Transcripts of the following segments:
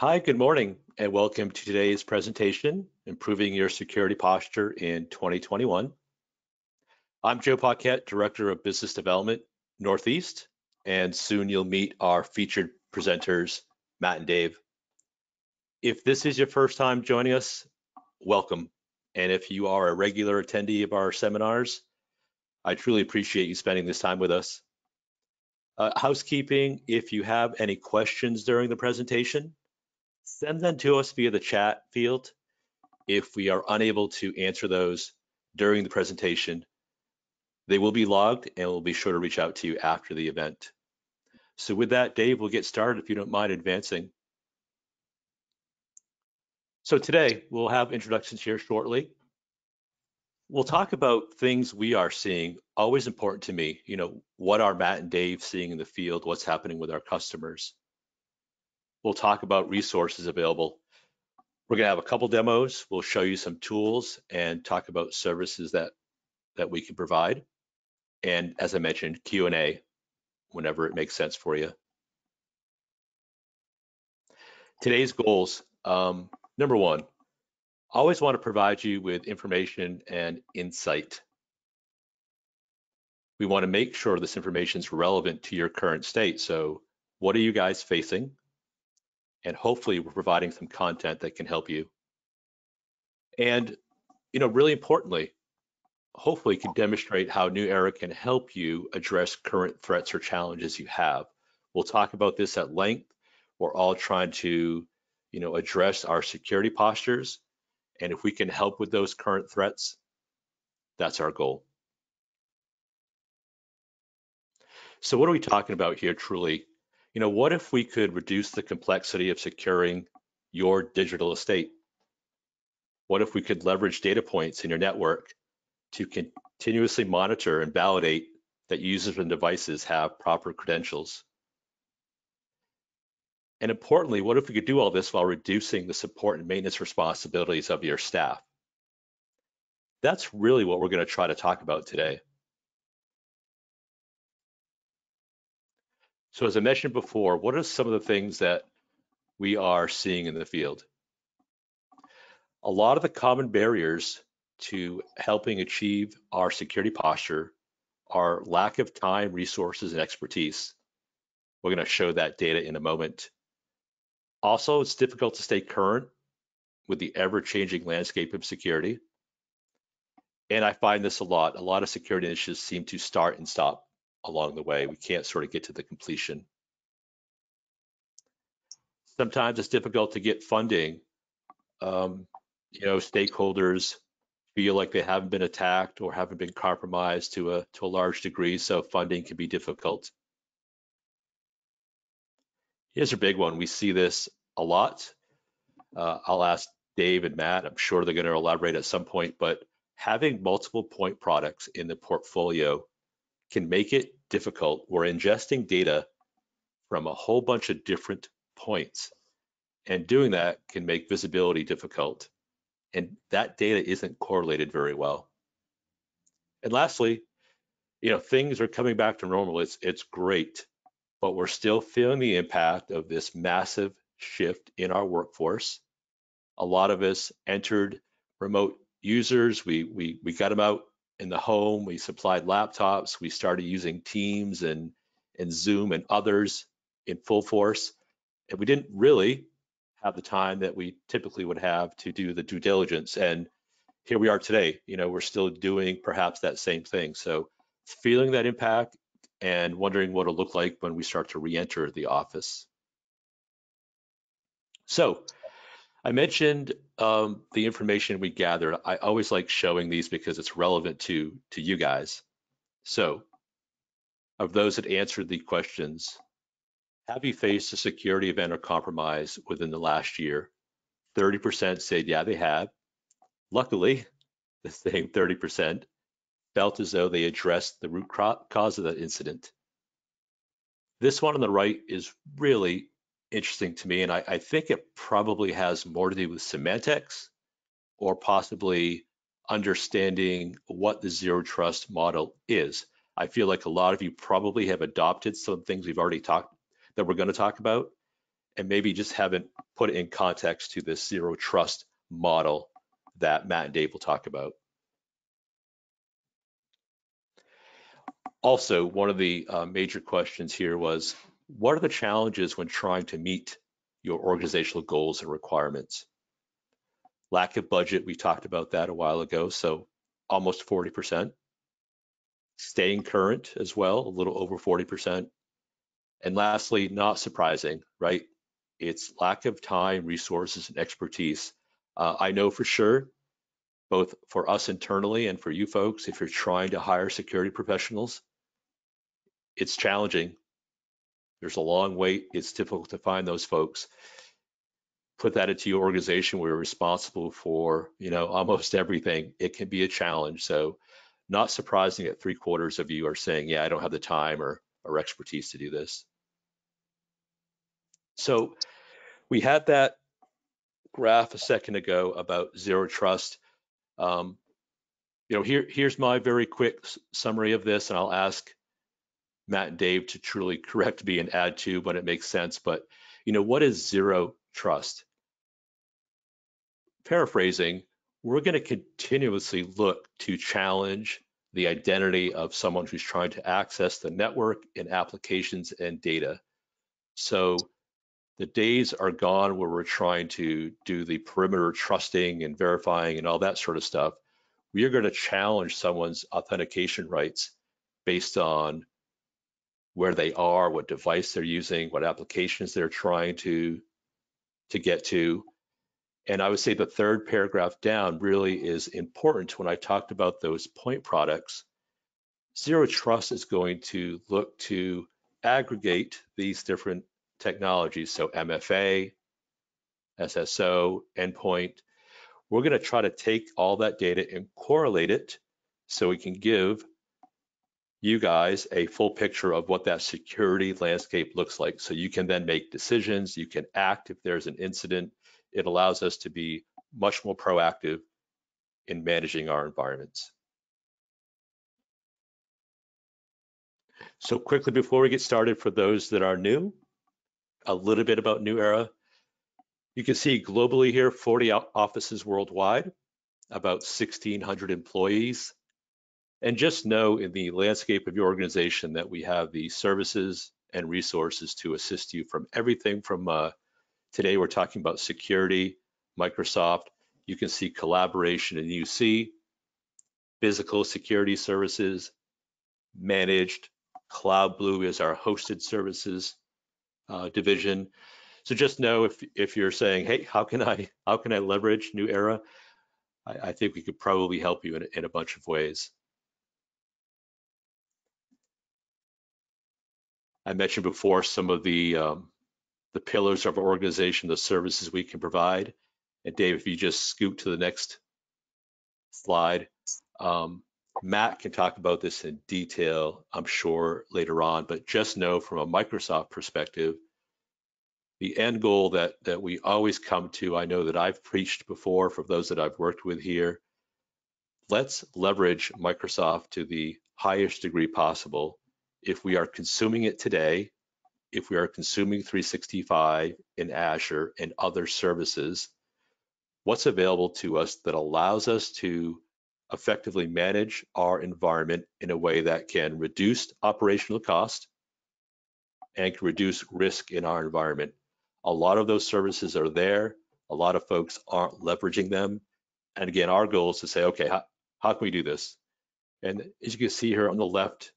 Hi, good morning, and welcome to today's presentation, Improving Your Security Posture in 2021. I'm Joe Paquette, Director of Business Development, Northeast, and soon you'll meet our featured presenters, Matt and Dave. If this is your first time joining us, welcome. And if you are a regular attendee of our seminars, I truly appreciate you spending this time with us. Uh, housekeeping, if you have any questions during the presentation, send them to us via the chat field. If we are unable to answer those during the presentation, they will be logged and we'll be sure to reach out to you after the event. So with that, Dave, we'll get started if you don't mind advancing. So today we'll have introductions here shortly. We'll talk about things we are seeing, always important to me. You know, what are Matt and Dave seeing in the field? What's happening with our customers? We'll talk about resources available. We're gonna have a couple demos. We'll show you some tools and talk about services that, that we can provide. And as I mentioned, Q&A whenever it makes sense for you. Today's goals, um, number one, always want to provide you with information and insight. We want to make sure this information is relevant to your current state. So what are you guys facing? And hopefully we're providing some content that can help you. And, you know, really importantly, hopefully can demonstrate how New Era can help you address current threats or challenges you have. We'll talk about this at length. We're all trying to, you know, address our security postures. And if we can help with those current threats, that's our goal. So what are we talking about here truly? You know, what if we could reduce the complexity of securing your digital estate? What if we could leverage data points in your network to continuously monitor and validate that users and devices have proper credentials? And importantly, what if we could do all this while reducing the support and maintenance responsibilities of your staff? That's really what we're going to try to talk about today. So as I mentioned before, what are some of the things that we are seeing in the field? A lot of the common barriers to helping achieve our security posture are lack of time, resources, and expertise. We're going to show that data in a moment. Also, it's difficult to stay current with the ever-changing landscape of security. And I find this a lot. A lot of security initiatives seem to start and stop along the way. We can't sort of get to the completion. Sometimes it's difficult to get funding. Um, you know, stakeholders feel like they haven't been attacked or haven't been compromised to a to a large degree, so funding can be difficult. Here's a big one. We see this a lot. Uh, I'll ask Dave and Matt. I'm sure they're going to elaborate at some point, but having multiple point products in the portfolio can make it difficult. We're ingesting data from a whole bunch of different points. And doing that can make visibility difficult. And that data isn't correlated very well. And lastly, you know, things are coming back to normal. It's it's great, but we're still feeling the impact of this massive shift in our workforce. A lot of us entered remote users. We we we got them out in the home. We supplied laptops. We started using Teams and, and Zoom and others in full force. And we didn't really have the time that we typically would have to do the due diligence. And here we are today. You know, we're still doing perhaps that same thing. So feeling that impact and wondering what it'll look like when we start to re-enter the office. So I mentioned um, the information we gathered. I always like showing these because it's relevant to, to you guys. So of those that answered the questions, have you faced a security event or compromise within the last year? 30% said, yeah, they have. Luckily, the same 30% felt as though they addressed the root cause of that incident. This one on the right is really interesting to me, and I, I think it probably has more to do with semantics or possibly understanding what the zero trust model is. I feel like a lot of you probably have adopted some things we've already talked that we're going to talk about, and maybe just haven't put it in context to this zero trust model that Matt and Dave will talk about. Also, one of the uh, major questions here was, what are the challenges when trying to meet your organizational goals and requirements? Lack of budget, we talked about that a while ago, so almost 40%. Staying current as well, a little over 40%. And lastly, not surprising, right? It's lack of time, resources, and expertise. Uh, I know for sure, both for us internally and for you folks, if you're trying to hire security professionals, it's challenging. There's a long wait. It's difficult to find those folks put that into your organization you're responsible for, you know, almost everything, it can be a challenge. So not surprising that three quarters of you are saying, yeah, I don't have the time or, or expertise to do this. So we had that graph a second ago about zero trust. Um, you know, here, here's my very quick summary of this, and I'll ask Matt and Dave to truly correct me and add to when it makes sense. But, you know, what is zero trust? paraphrasing, we're going to continuously look to challenge the identity of someone who's trying to access the network and applications and data. So the days are gone where we're trying to do the perimeter trusting and verifying and all that sort of stuff. We are going to challenge someone's authentication rights based on where they are, what device they're using, what applications they're trying to to get to, and I would say the third paragraph down really is important when I talked about those point products. Zero Trust is going to look to aggregate these different technologies. So MFA, SSO, endpoint. We're going to try to take all that data and correlate it so we can give you guys a full picture of what that security landscape looks like. So you can then make decisions, you can act if there's an incident, it allows us to be much more proactive in managing our environments. So quickly before we get started, for those that are new, a little bit about New Era. You can see globally here, 40 offices worldwide, about 1,600 employees. And just know in the landscape of your organization that we have the services and resources to assist you from everything from uh, Today we're talking about security, Microsoft. You can see collaboration in UC, physical security services, managed, Cloud Blue is our hosted services uh, division. So just know if if you're saying, hey, how can I how can I leverage New Era? I, I think we could probably help you in, in a bunch of ways. I mentioned before some of the um, the pillars of our organization, the services we can provide. And Dave, if you just scoot to the next slide, um, Matt can talk about this in detail, I'm sure, later on, but just know from a Microsoft perspective, the end goal that, that we always come to, I know that I've preached before for those that I've worked with here, let's leverage Microsoft to the highest degree possible. If we are consuming it today, if we are consuming 365 in Azure and other services, what's available to us that allows us to effectively manage our environment in a way that can reduce operational cost and can reduce risk in our environment. A lot of those services are there. A lot of folks aren't leveraging them. And again, our goal is to say, okay, how, how can we do this? And as you can see here on the left,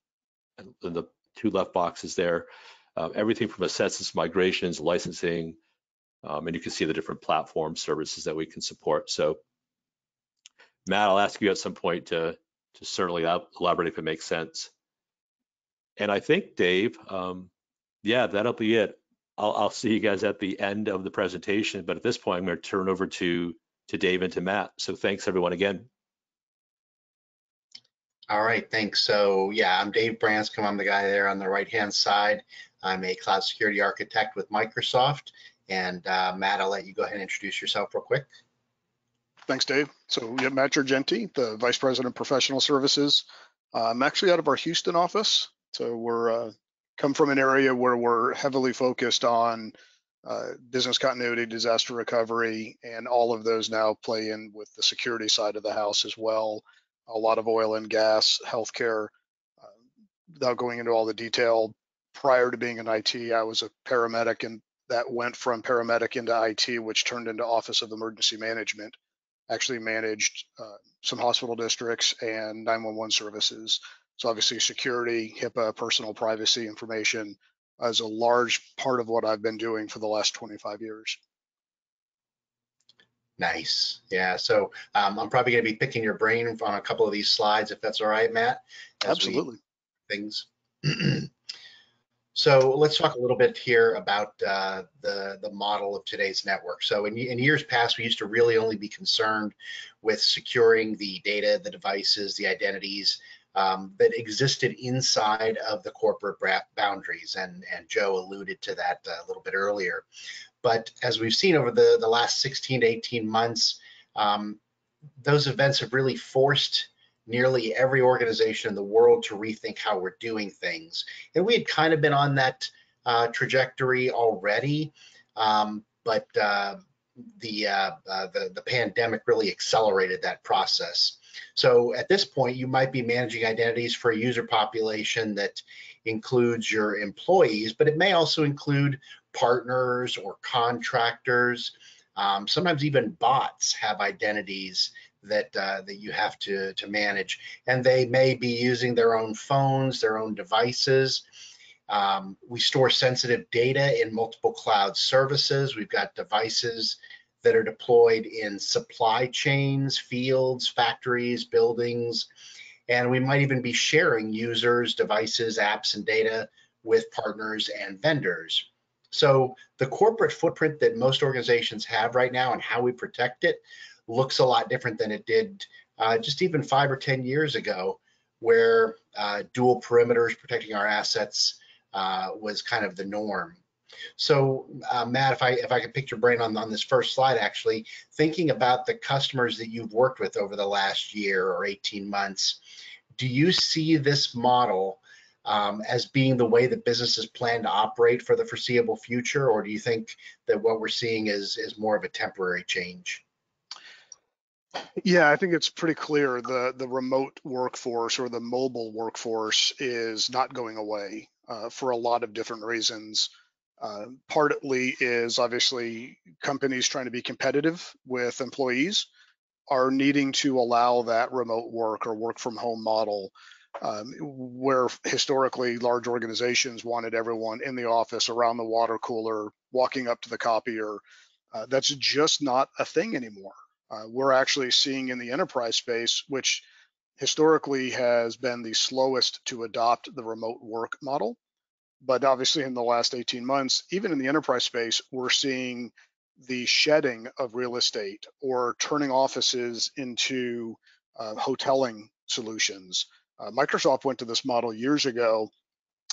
in the two left boxes there, uh, everything from assessments, migrations, licensing, um, and you can see the different platform services that we can support. So Matt, I'll ask you at some point to, to certainly elaborate if it makes sense. And I think Dave, um, yeah, that'll be it. I'll, I'll see you guys at the end of the presentation, but at this point, I'm gonna turn over to, to Dave and to Matt. So thanks everyone again. All right, thanks. So yeah, I'm Dave Branscombe. I'm the guy there on the right-hand side. I'm a cloud security architect with Microsoft. And uh, Matt, I'll let you go ahead and introduce yourself real quick. Thanks, Dave. So Matt Giorgenti, the Vice President of Professional Services. Uh, I'm actually out of our Houston office. So we're uh, come from an area where we're heavily focused on uh, business continuity, disaster recovery, and all of those now play in with the security side of the house as well. A lot of oil and gas, healthcare. Uh, without going into all the detail, prior to being in IT, I was a paramedic and that went from paramedic into IT, which turned into Office of Emergency Management. Actually managed uh, some hospital districts and 911 services. So obviously security, HIPAA, personal privacy information is a large part of what I've been doing for the last 25 years. Nice. Yeah. So um, I'm probably going to be picking your brain on a couple of these slides, if that's all right, Matt. Absolutely. Things. so let's talk a little bit here about uh, the the model of today's network. So in, in years past, we used to really only be concerned with securing the data, the devices, the identities um, that existed inside of the corporate boundaries. And, and Joe alluded to that a little bit earlier. But as we've seen over the, the last 16 to 18 months, um, those events have really forced nearly every organization in the world to rethink how we're doing things. And we had kind of been on that uh, trajectory already, um, but uh, the, uh, uh the, the pandemic really accelerated that process. So at this point, you might be managing identities for a user population that includes your employees, but it may also include partners or contractors. Um, sometimes even bots have identities that uh, that you have to to manage, and they may be using their own phones, their own devices. Um, we store sensitive data in multiple cloud services. We've got devices that are deployed in supply chains, fields, factories, buildings, and we might even be sharing users, devices, apps, and data with partners and vendors. So the corporate footprint that most organizations have right now and how we protect it looks a lot different than it did uh, just even five or 10 years ago, where uh, dual perimeters protecting our assets uh, was kind of the norm. So uh, Matt, if I if I could pick your brain on, on this first slide, actually, thinking about the customers that you've worked with over the last year or 18 months, do you see this model um, as being the way that businesses plan to operate for the foreseeable future, or do you think that what we're seeing is is more of a temporary change? Yeah, I think it's pretty clear the the remote workforce or the mobile workforce is not going away uh, for a lot of different reasons. Uh, partly is obviously companies trying to be competitive with employees are needing to allow that remote work or work from home model um, where historically large organizations wanted everyone in the office around the water cooler walking up to the copier uh, that's just not a thing anymore uh, we're actually seeing in the enterprise space which historically has been the slowest to adopt the remote work model but obviously, in the last 18 months, even in the enterprise space, we're seeing the shedding of real estate or turning offices into uh, hoteling solutions. Uh, Microsoft went to this model years ago.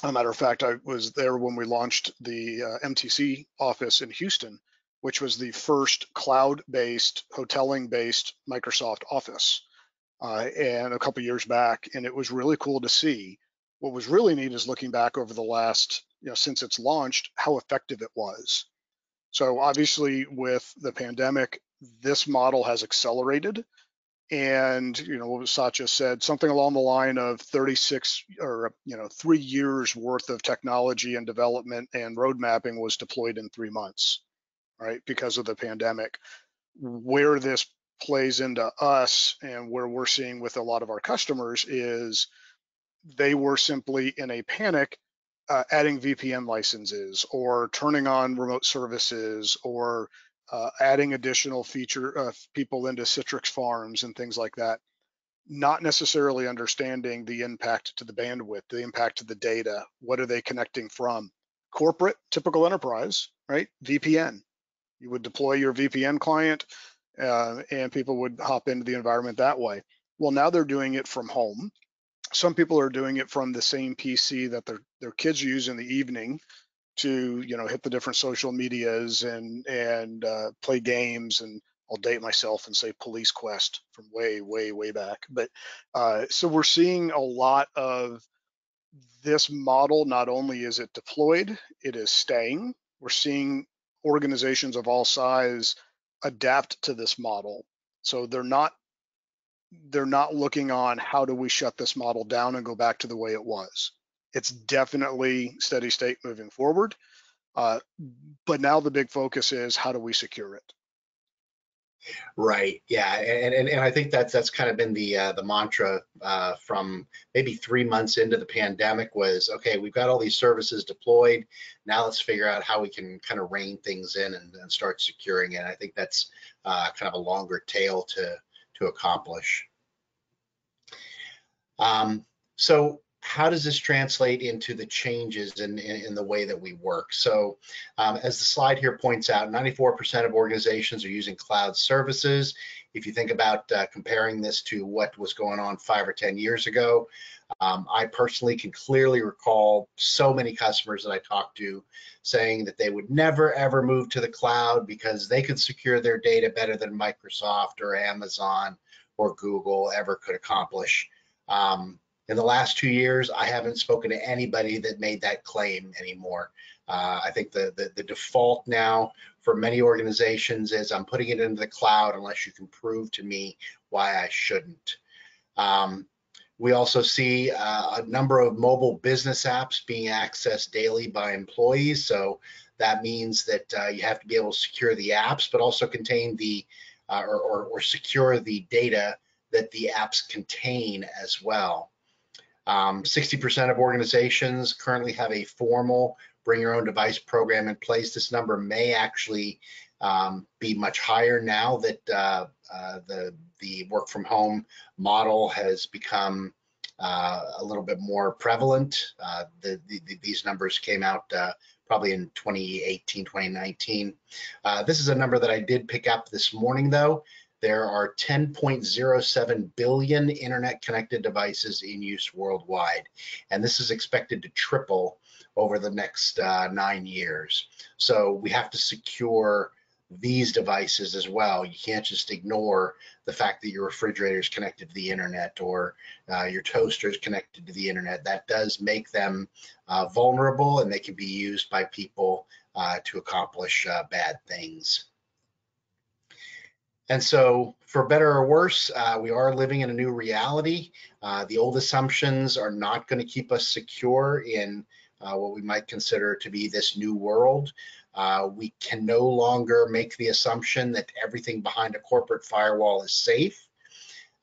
As a matter of fact, I was there when we launched the uh, MTC office in Houston, which was the first cloud-based, hoteling-based Microsoft office. Uh, and a couple years back, and it was really cool to see what was really neat is looking back over the last, you know, since it's launched, how effective it was. So obviously with the pandemic, this model has accelerated. And, you know, what Satya said, something along the line of 36 or, you know, three years worth of technology and development and road mapping was deployed in three months, right? Because of the pandemic. Where this plays into us and where we're seeing with a lot of our customers is they were simply in a panic uh, adding VPN licenses or turning on remote services or uh, adding additional feature uh, people into Citrix farms and things like that, not necessarily understanding the impact to the bandwidth, the impact to the data. What are they connecting from? Corporate, typical enterprise, right? VPN. You would deploy your VPN client uh, and people would hop into the environment that way. Well, now they're doing it from home some people are doing it from the same PC that their their kids use in the evening to you know hit the different social medias and and uh, play games and I'll date myself and say Police Quest from way way way back. But uh, so we're seeing a lot of this model. Not only is it deployed, it is staying. We're seeing organizations of all size adapt to this model. So they're not they're not looking on how do we shut this model down and go back to the way it was. It's definitely steady state moving forward. Uh, but now the big focus is how do we secure it? Right. Yeah. And, and, and I think that's that's kind of been the uh, the mantra uh, from maybe three months into the pandemic was okay, we've got all these services deployed. Now let's figure out how we can kind of rein things in and, and start securing it. I think that's uh, kind of a longer tail to to accomplish. Um, so how does this translate into the changes in, in, in the way that we work? So um, as the slide here points out, 94% of organizations are using cloud services. If you think about uh, comparing this to what was going on five or 10 years ago, um, I personally can clearly recall so many customers that I talked to saying that they would never ever move to the cloud because they could secure their data better than Microsoft or Amazon or Google ever could accomplish. Um, in the last two years, I haven't spoken to anybody that made that claim anymore. Uh, I think the, the, the default now for many organizations is I'm putting it into the cloud unless you can prove to me why I shouldn't. Um, we also see uh, a number of mobile business apps being accessed daily by employees. So that means that uh, you have to be able to secure the apps, but also contain the uh, or, or, or secure the data that the apps contain as well. 60% um, of organizations currently have a formal bring your own device program in place. This number may actually um, be much higher now that uh, uh, the the work from home model has become uh, a little bit more prevalent. Uh, the, the, these numbers came out uh, probably in 2018, 2019. Uh, this is a number that I did pick up this morning though. There are 10.07 billion internet connected devices in use worldwide, and this is expected to triple over the next uh, nine years. So we have to secure these devices as well. You can't just ignore the fact that your refrigerator is connected to the internet or uh, your toaster is connected to the internet. That does make them uh, vulnerable and they can be used by people uh, to accomplish uh, bad things. And so, for better or worse, uh, we are living in a new reality. Uh, the old assumptions are not going to keep us secure in uh, what we might consider to be this new world. Uh, we can no longer make the assumption that everything behind a corporate firewall is safe.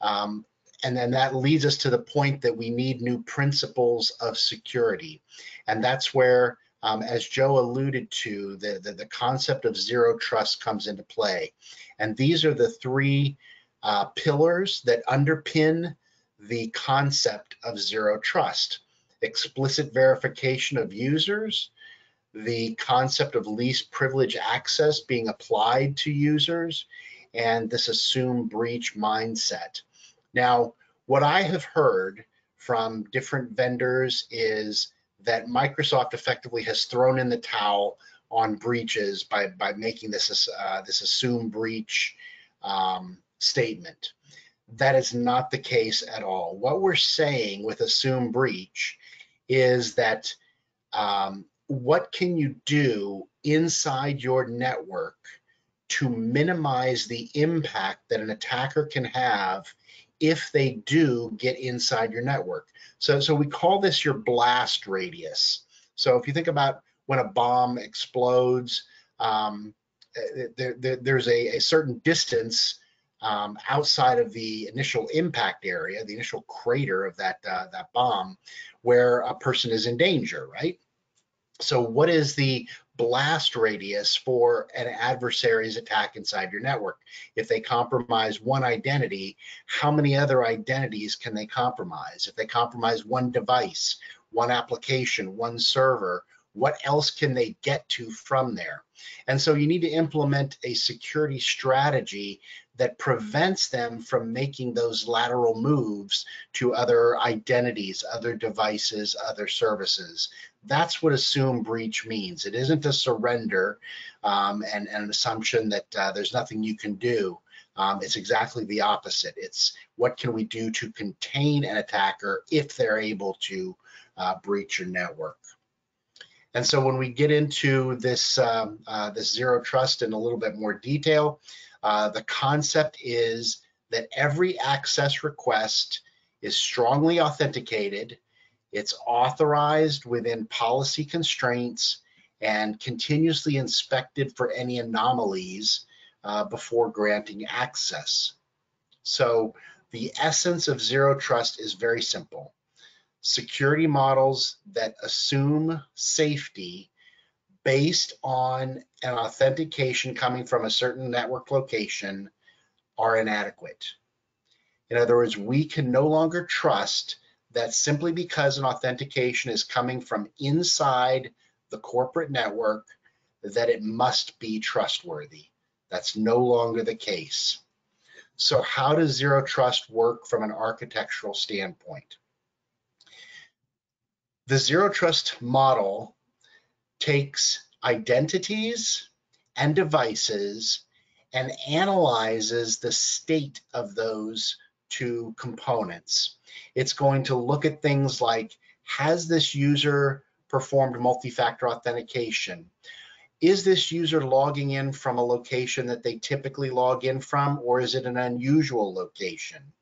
Um, and then that leads us to the point that we need new principles of security. And that's where um, as Joe alluded to, the, the, the, concept of zero trust comes into play. And these are the three uh, pillars that underpin the concept of zero trust. Explicit verification of users, the concept of least privilege access being applied to users, and this assume breach mindset. Now, what I have heard from different vendors is that Microsoft effectively has thrown in the towel on breaches by by making this uh, this assume breach um, statement. That is not the case at all. What we're saying with assume breach is that um, what can you do inside your network to minimize the impact that an attacker can have if they do get inside your network. So, so we call this your blast radius. So if you think about when a bomb explodes, um, eh, there, there, there's a, a, certain distance um, outside of the initial impact area, the initial crater of that uh, that bomb, where a person is in danger, right? So what is the blast radius for an adversary's attack inside your network. If they compromise one identity, how many other identities can they compromise? If they compromise one device, one application, one server, what else can they get to from there? And so you need to implement a security strategy that prevents them from making those lateral moves to other identities, other devices, other services. That's what assume breach means. It isn't a surrender um, and, and, an assumption that uh, there's nothing you can do. Um, it's exactly the opposite. It's what can we do to contain an attacker if they're able to uh, breach your network. And so when we get into this, um, uh, this zero trust in a little bit more detail, uh, the concept is that every access request is strongly authenticated, it's authorized within policy constraints, and continuously inspected for any anomalies uh, before granting access. So the essence of zero trust is very simple. Security models that assume safety based on an authentication coming from a certain network location are inadequate. In other words, we can no longer trust that simply because an authentication is coming from inside the corporate network, that it must be trustworthy. That's no longer the case. So how does zero trust work from an architectural standpoint? The zero trust model takes identities and devices and analyzes the state of those two components. It's going to look at things like, has this user performed multi-factor authentication? Is this user logging in from a location that they typically log in from, or is it an unusual location?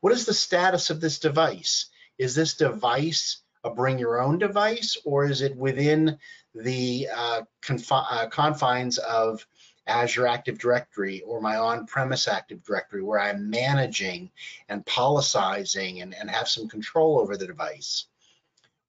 What is the status of this device? Is this device a bring your own device, or is it within the uh, confi uh, confines of Azure Active Directory or my on-premise Active Directory where I'm managing and policizing and, and have some control over the device?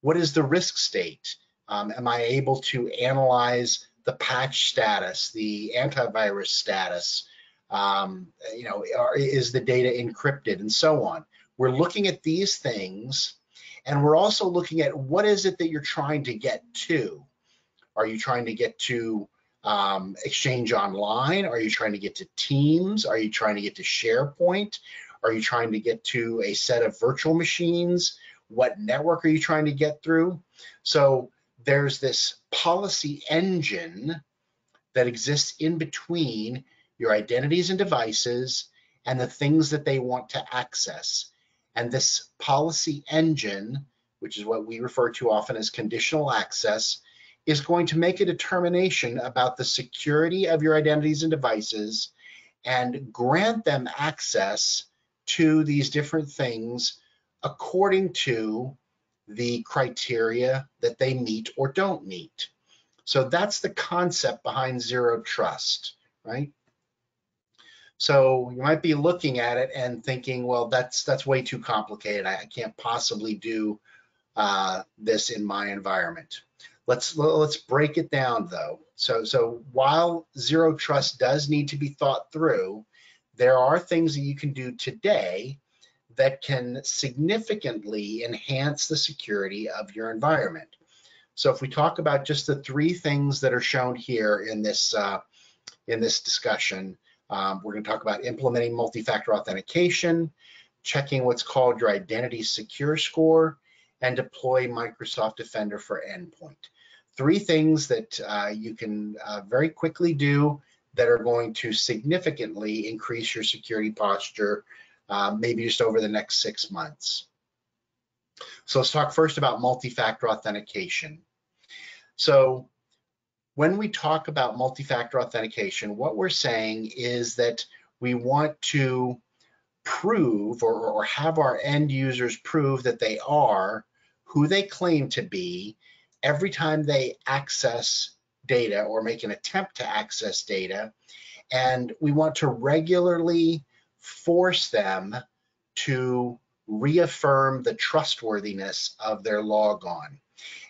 What is the risk state? Um, am I able to analyze the patch status, the antivirus status? Um, you know, is the data encrypted and so on? We're looking at these things and we're also looking at what is it that you're trying to get to? Are you trying to get to um, Exchange Online? Are you trying to get to Teams? Are you trying to get to SharePoint? Are you trying to get to a set of virtual machines? What network are you trying to get through? So there's this policy engine that exists in between your identities and devices and the things that they want to access. And this policy engine, which is what we refer to often as conditional access, is going to make a determination about the security of your identities and devices and grant them access to these different things according to the criteria that they meet or don't meet. So that's the concept behind zero trust, right? So you might be looking at it and thinking, well, that's that's way too complicated. I, I can't possibly do uh, this in my environment. Let's let's break it down though. So so while zero trust does need to be thought through, there are things that you can do today that can significantly enhance the security of your environment. So if we talk about just the three things that are shown here in this uh, in this discussion, um, we're going to talk about implementing multi-factor authentication, checking what's called your identity secure score, and deploy Microsoft Defender for Endpoint. Three things that uh, you can uh, very quickly do that are going to significantly increase your security posture uh, maybe just over the next six months. So let's talk first about multi-factor authentication. So when we talk about multi-factor authentication, what we're saying is that we want to prove or, or have our end users prove that they are who they claim to be every time they access data or make an attempt to access data. And we want to regularly force them to reaffirm the trustworthiness of their logon.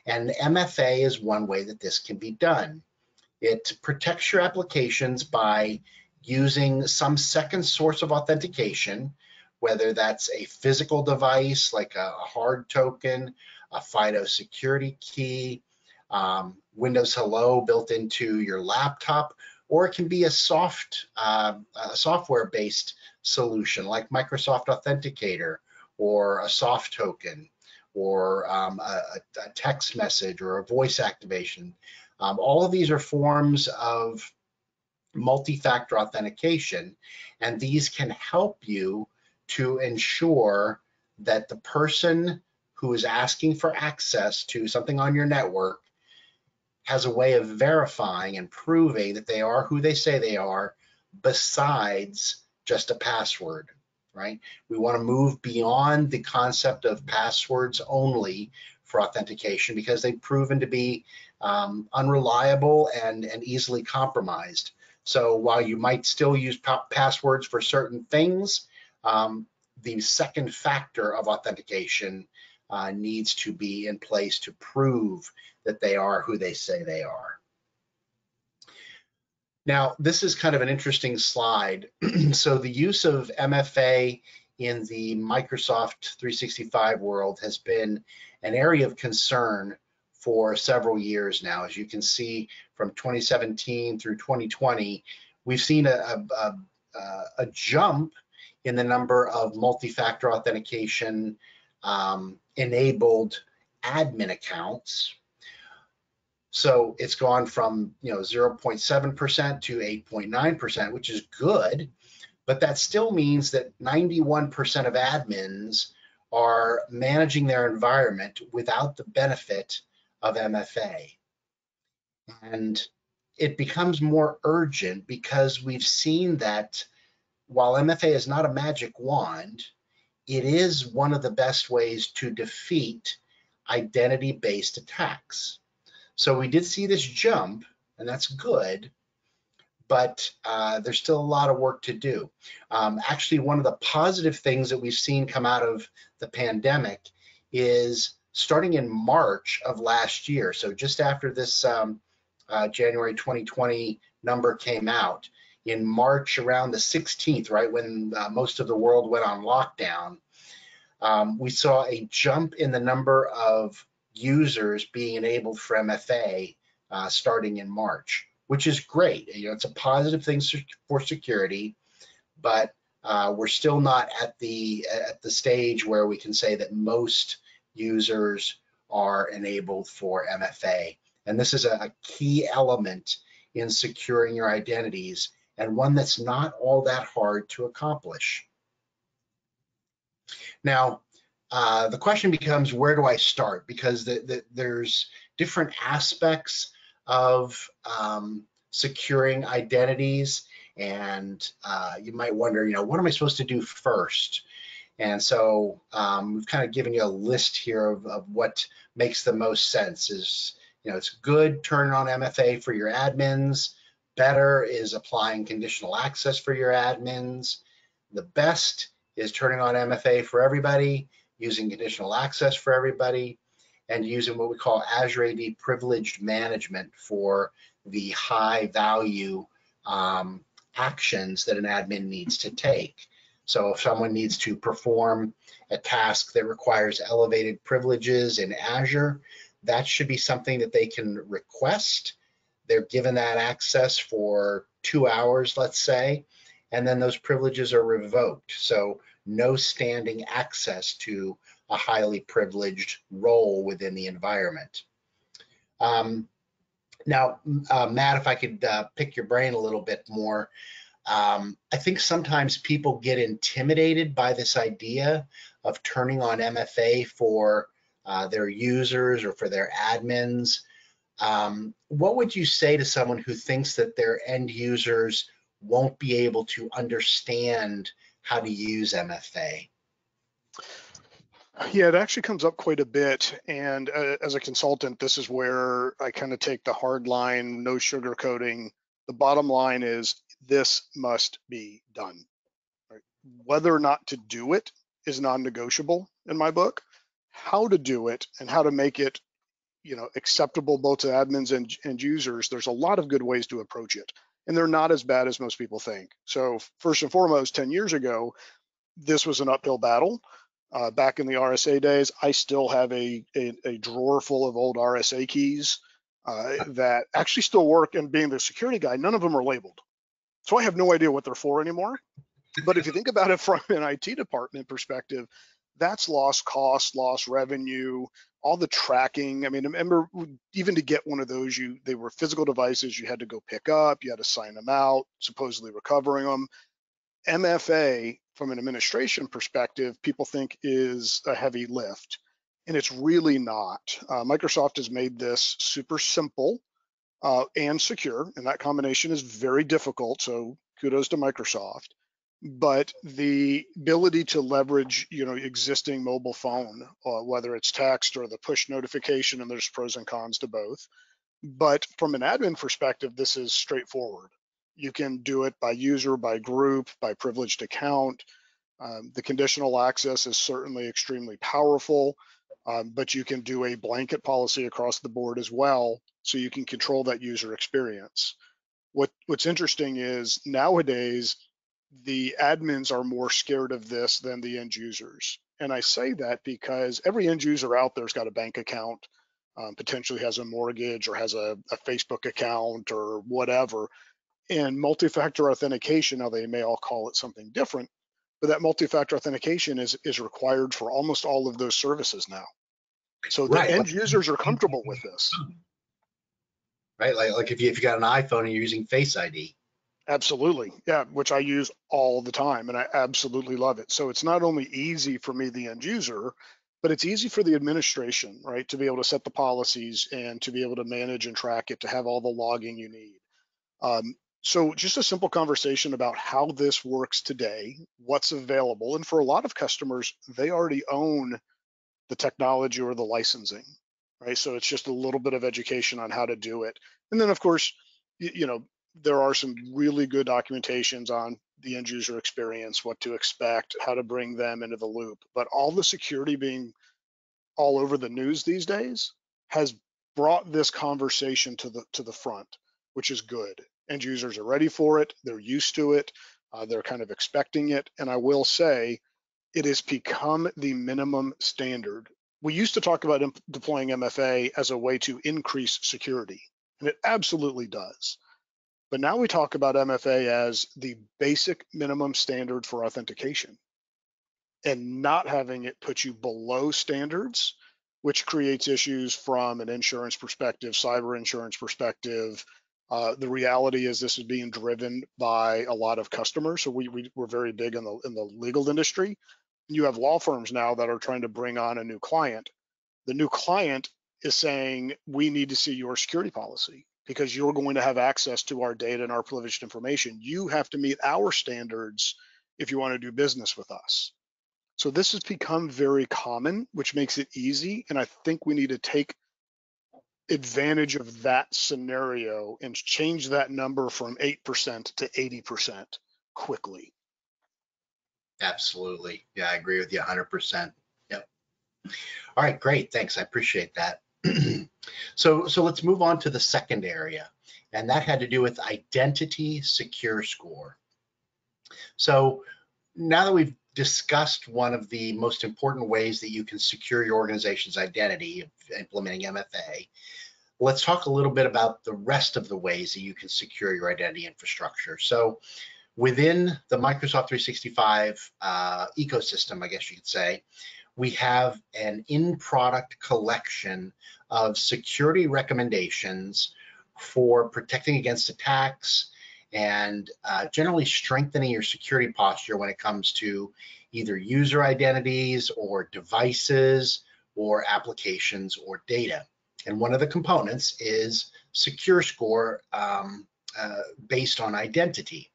And MFA is one way that this can be done. It protects your applications by using some second source of authentication, whether that's a physical device like a, hard token, a FIDO security key, um, Windows Hello built into your laptop, or it can be a soft, uh, a software-based solution like Microsoft Authenticator or a soft token or um, a, a, text message or a voice activation. Um, all of these are forms of multi-factor authentication, and these can help you to ensure that the person who is asking for access to something on your network has a way of verifying and proving that they are who they say they are besides just a password, right? We want to move beyond the concept of passwords only for authentication because they've proven to be um, unreliable and, and easily compromised. So while you might still use pa passwords for certain things, um, the second factor of authentication uh, needs to be in place to prove that they are who they say they are. Now, this is kind of an interesting slide. so the use of MFA in the Microsoft 365 world has been an area of concern for several years now. As you can see from 2017 through 2020, we've seen a, a, a, a jump in the number of multi-factor authentication um, enabled admin accounts. So it's gone from you know 0.7% to 8.9%, which is good, but that still means that 91% of admins are managing their environment without the benefit of MFA. And it becomes more urgent because we've seen that while MFA is not a magic wand, it is one of the best ways to defeat identity-based attacks. So we did see this jump, and that's good, but uh, there's still a lot of work to do. Um, actually, one of the positive things that we've seen come out of the pandemic is starting in March of last year, so just after this um, uh, January 2020 number came out, in March around the 16th, right when uh, most of the world went on lockdown, um, we saw a jump in the number of users being enabled for MFA uh, starting in March, which is great. You know, it's a positive thing for security, but uh, we're still not at the at the stage where we can say that most users are enabled for MFA. And this is a, a key element in securing your identities and one that's not all that hard to accomplish. Now, uh, the question becomes where do I start? Because the, the, there's different aspects of um, securing identities, and uh, you might wonder, you know, what am I supposed to do first? And so um, we've kind of given you a list here of, of what makes the most sense. Is you know, it's good turning on MFA for your admins. Better is applying conditional access for your admins. The best is turning on MFA for everybody, using conditional access for everybody, and using what we call Azure AD privileged management for the high value um, actions that an admin needs to take. So if someone needs to perform a task that requires elevated privileges in Azure, that should be something that they can request they're given that access for two hours, let's say, and then those privileges are revoked. So no standing access to a highly privileged role within the environment. Um, now, uh, Matt, if I could uh, pick your brain a little bit more, um, I think sometimes people get intimidated by this idea of turning on MFA for uh, their users or for their admins. Um, what would you say to someone who thinks that their end users won't be able to understand how to use MFA? Yeah, it actually comes up quite a bit. And uh, as a consultant, this is where I kind of take the hard line, no sugarcoating. The bottom line is this must be done. Right? Whether or not to do it is non-negotiable in my book. How to do it and how to make it you know acceptable both to admins and, and users there's a lot of good ways to approach it and they're not as bad as most people think. So first and foremost 10 years ago this was an uphill battle. Uh, back in the rsa days i still have a, a, a drawer full of old rsa keys uh, that actually still work and being the security guy none of them are labeled. So i have no idea what they're for anymore. But if you think about it from an it department perspective that's lost cost, lost revenue, all the tracking. I mean, remember even to get one of those, you they were physical devices you had to go pick up, you had to sign them out, supposedly recovering them. MFA, from an administration perspective, people think is a heavy lift, and it's really not. Uh, Microsoft has made this super simple. uh, and secure, and that combination is very difficult. So kudos to Microsoft. But the ability to leverage, you know, existing mobile phone, uh, whether it's text or the push notification, and there's pros and cons to both. But from an admin perspective, this is straightforward. You can do it by user, by group, by privileged account. Um, the conditional access is certainly extremely powerful, um, but you can do a blanket policy across the board as well, so you can control that user experience. What What's interesting is nowadays the admins are more scared of this than the end users, and I say that because every end user out there's got a bank account, um, potentially has a mortgage or has a, a Facebook account or whatever, and multi-factor authentication. Now they may all call it something different but that multi-factor authentication is is required for almost all of those services now. So the Right. end users are comfortable with this. right? Like, like if you if you got an iPhone and you're using Face ID, Absolutely. Yeah, which I use all the time and I absolutely love it. So it's not only easy for me, the end user, but it's easy for the administration, right? To be able to set the policies and to be able to manage and track it, to have all the logging you need. Um, so just a simple conversation about how this works today, what's available. And for a lot of customers, they already own the technology or the licensing, right? So it's just a little bit of education on how to do it. And then of course, you, you know, there are some really good documentations on the end user experience, what to expect, how to bring them into the loop. But all the security being all over the news these days has brought this conversation to the to the front, which is good. End users are ready for it, they're used to it, uh, they're kind of expecting it. And I will say, it has become the minimum standard. We used to talk about deploying MFA as a way to increase security, and it absolutely does. But now we talk about MFA as the basic minimum standard for authentication and not having it put you below standards, which creates issues from an insurance perspective, cyber insurance perspective. Uh, the reality is this is being driven by a lot of customers. So we, we we're very big in the in the legal industry. You have law firms now that are trying to bring on a new client. The new client is saying we need to see your security policy because you're going to have access to our data and our privileged information. You have to meet our standards if you want to do business with us. So this has become very common, which makes it easy. And I think we need to take advantage of that scenario and change that number from 8% to 80% quickly. absolutely. Yeah, I agree with you 100%. Yep. All right, great. Thanks. I appreciate that. so, so let's move on to the second area, and that had to do with identity secure score. So now that we've discussed one of the most important ways that you can secure your organization's identity, implementing MFA, let's talk a little bit about the rest of the ways that you can secure your identity infrastructure. So within the Microsoft 365 uh, ecosystem, I guess you could say, we have an in-product collection of security recommendations for protecting against attacks and uh, generally strengthening your security posture when it comes to either user identities or devices or applications or data. And one of the components is Secure Score um, uh, based on identity.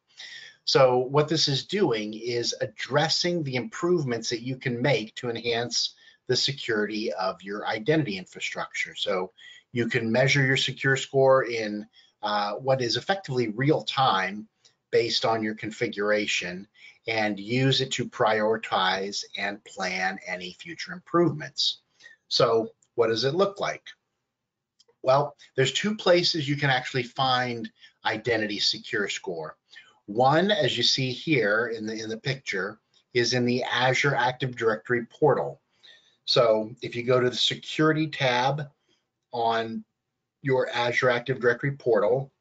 So what this is doing is addressing the improvements that you can make to enhance the security of your identity infrastructure. So you can measure your secure score in uh, what is effectively real time based on your configuration and use it to prioritize and plan any future improvements. So what does it look like? Well, there's two places you can actually find identity secure score. One, as you see here in the, in the picture, is in the Azure Active Directory portal. So if you go to the security tab on your Azure Active Directory portal,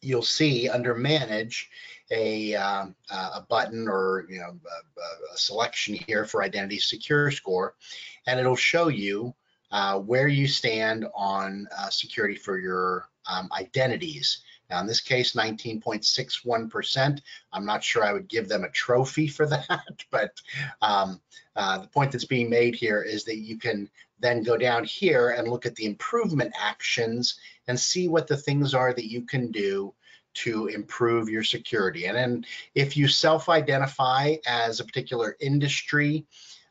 you'll see under manage a, uh, a button or you know a, a, selection here for identity secure score and it'll show you uh, where you stand on uh, security for your um, identities Now in this case, 19.61%. I'm not sure I would give them a trophy for that, but um, uh, the point that's being made here is that you can then go down here and look at the improvement actions and see what the things are that you can do to improve your security. And then if you self-identify as a particular industry,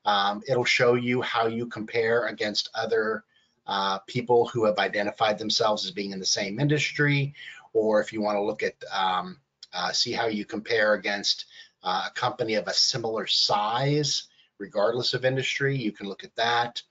um, it'll show you how you compare against other uh, people who have identified themselves as being in the same industry, or if you want to look at um, uh, see how you compare against uh, a company of a similar size, regardless of industry, you can look at that.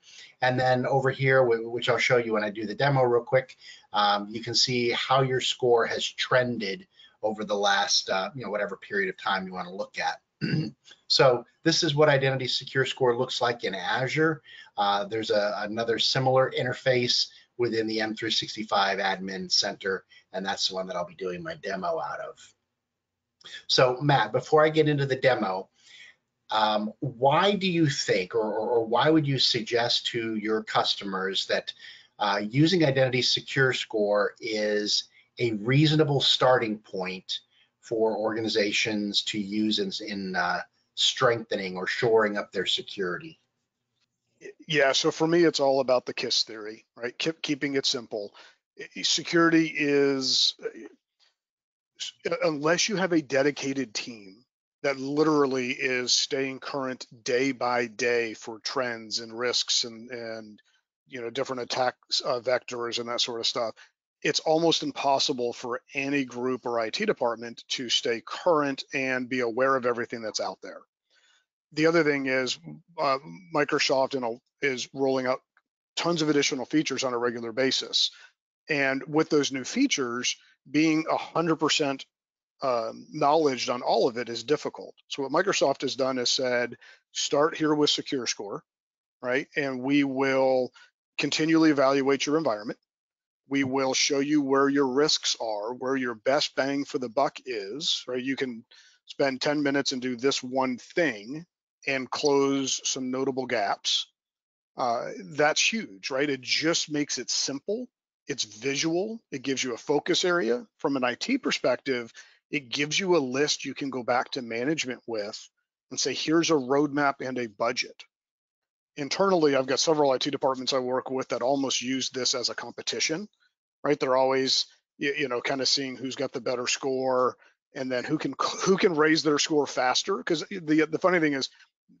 And then over here, which I'll show you when I do the demo real quick, um, you can see how your score has trended over the last, uh, you know, whatever period of time you want to look at. so this is what Identity Secure Score looks like in Azure. Uh, there's a, another similar interface within the M365 Admin Center, and that's the one that I'll be doing my demo out of. So Matt, before I get into the demo, um, why do you think, or, or, why would you suggest to your customers that uh, using Identity Secure Score is a reasonable starting point for organizations to use in, in uh, strengthening or shoring up their security? Yeah, so for me, it's all about the KISS theory, right? Keep, keeping it simple. Security is, uh, unless you have a dedicated team that literally is staying current day by day for trends and risks and and you know different attack uh, vectors and that sort of stuff it's almost impossible for any group or IT department to stay current and be aware of everything that's out there. The other thing is uh, Microsoft you know, is rolling out tons of additional features on a regular basis. And with those new features, being 100% um, knowledge on all of it is difficult. So what Microsoft has done is said, start here with Secure Score, right? And we will continually evaluate your environment. We will show you where your risks are, where your best bang for the buck is, right? You can spend 10 minutes and do this one thing and close some notable gaps. Uh, that's huge, right? It just makes it simple. It's visual. It gives you a focus area. From an IT perspective, it gives you a list you can go back to management with and say, here's a roadmap and a budget. Internally, I've got several IT departments I work with that almost use this as a competition, right? They're always, you know, kind of seeing who's got the better score and then who can who can raise their score faster. Because the the funny thing is,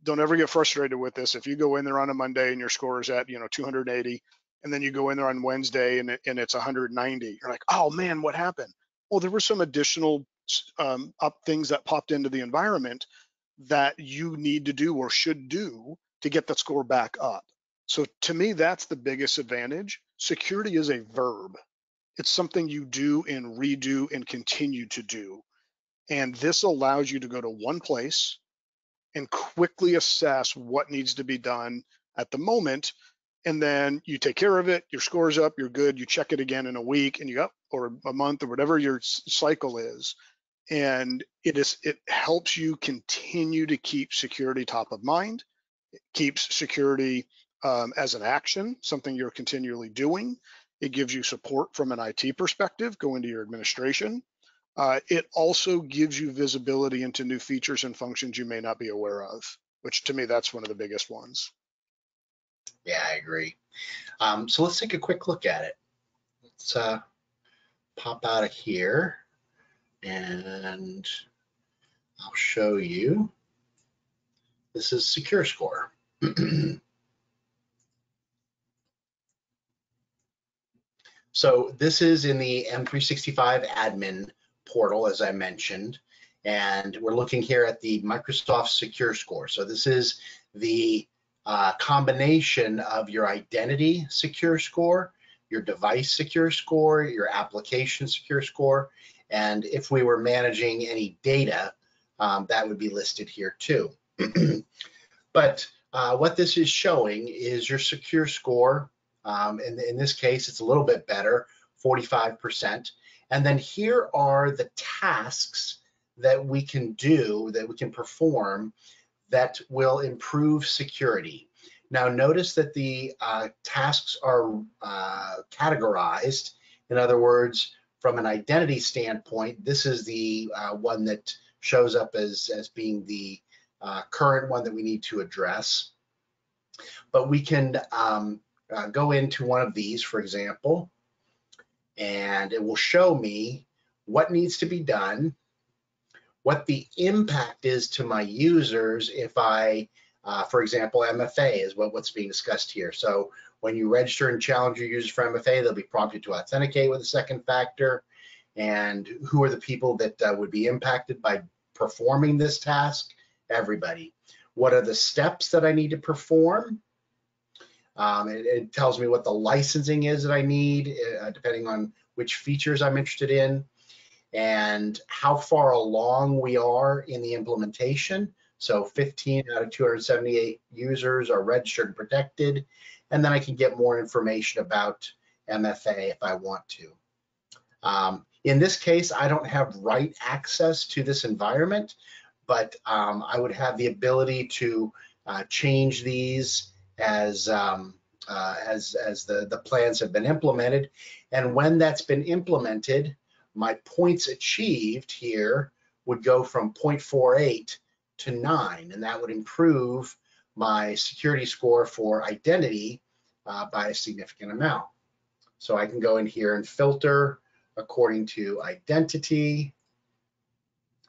don't ever get frustrated with this. If you go in there on a Monday and your score is at you know 280, and then you go in there on Wednesday and, it, and it's 190, you're like, oh man, what happened? Well, there were some additional um, up things that popped into the environment that you need to do or should do to get that score back up. So to me, that's the biggest advantage. Security is a verb. It's something you do and redo and continue to do. And this allows you to go to one place and quickly assess what needs to be done at the moment. And then you take care of it, your score's up, you're good, you check it again in a week and you up or a month or whatever your cycle is and it is it helps you continue to keep security top of mind it keeps security um, as an action something you're continually doing it gives you support from an IT perspective going to your administration uh, it also gives you visibility into new features and functions you may not be aware of which to me that's one of the biggest ones yeah I agree um, so let's take a quick look at it let's uh, pop out of here and I'll show you. This is Secure Score. so this is in the M365 admin portal, as I mentioned, and we're looking here at the Microsoft Secure Score. So this is the uh, combination of your identity secure score, your device secure score, your application secure score, and if we were managing any data, um, that would be listed here too. but uh, what this is showing is your secure score. Um, and in this case, it's a little bit better, 45%. And then here are the tasks that we can do, that we can perform that will improve security. Now notice that the uh, tasks are uh, categorized. In other words, from an identity standpoint, this is the uh, one that shows up as, as being the uh, current one that we need to address. But we can um, uh, go into one of these, for example, and it will show me what needs to be done, what the impact is to my users if I, uh, for example, MFA is what, what's being discussed here. So when you register and challenge your users for MFA, they'll be prompted to authenticate with a second factor. And who are the people that uh, would be impacted by performing this task? Everybody. What are the steps that I need to perform? Um, it, it, tells me what the licensing is that I need, uh, depending on which features I'm interested in, and how far along we are in the implementation. So 15 out of 278 users are registered and protected, and then I can get more information about MFA if I want to. Um, in this case, I don't have write access to this environment, but um, I would have the ability to uh, change these as um, uh, as as the the plans have been implemented, and when that's been implemented, my points achieved here would go from 0.48 to 9, and that would improve my security score for identity uh, by a significant amount. So I can go in here and filter according to identity,